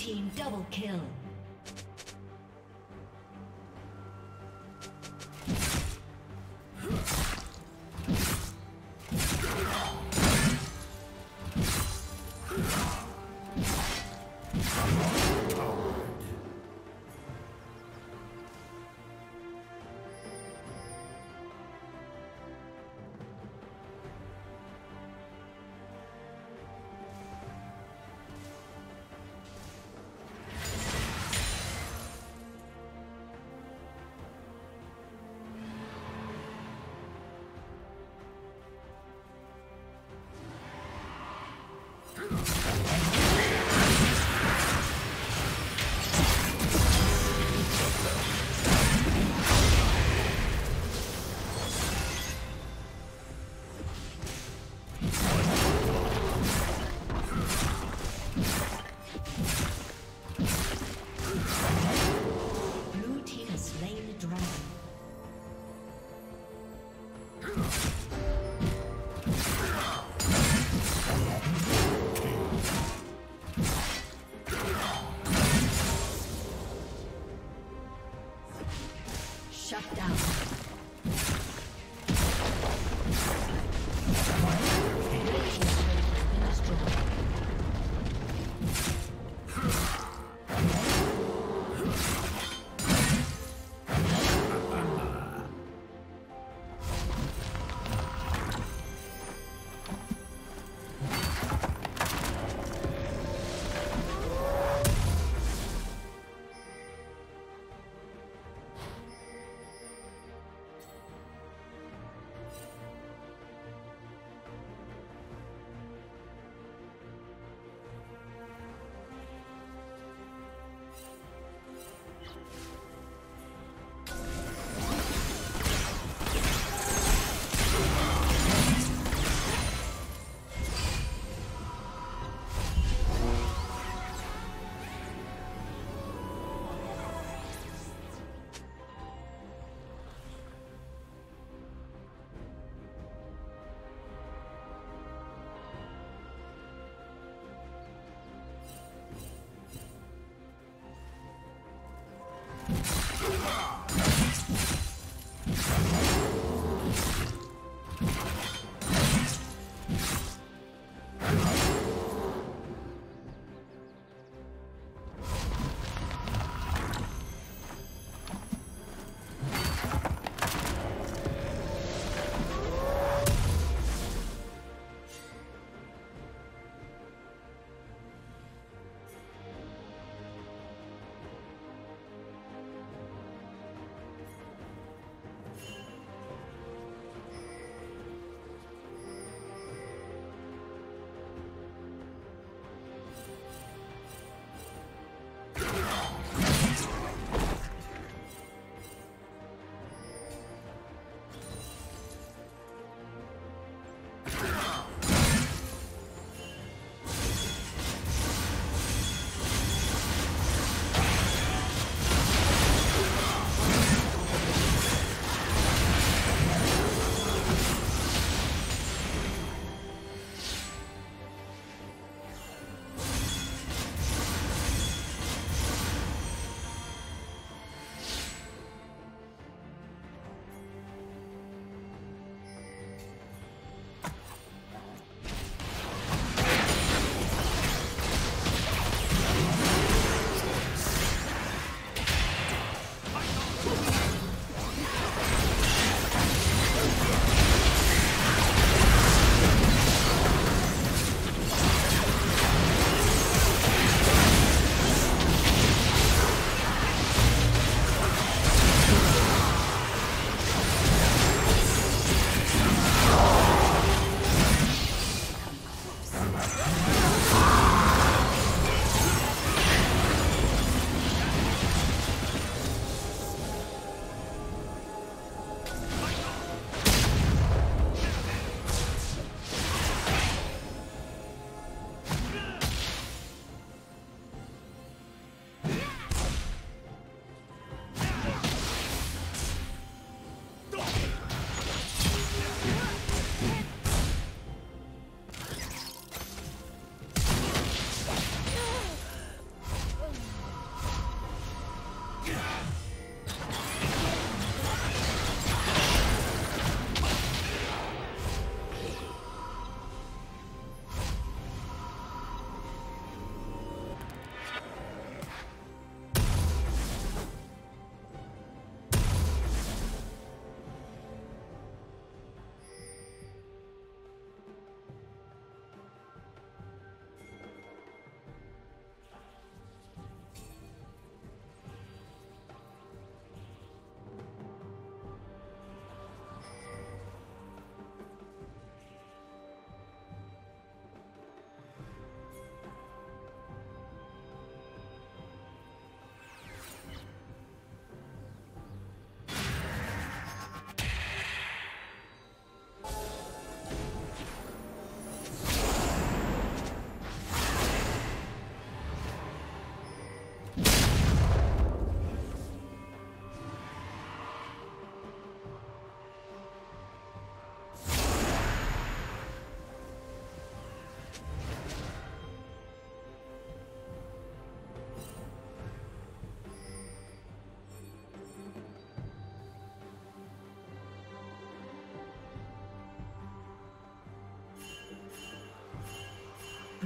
team double kill.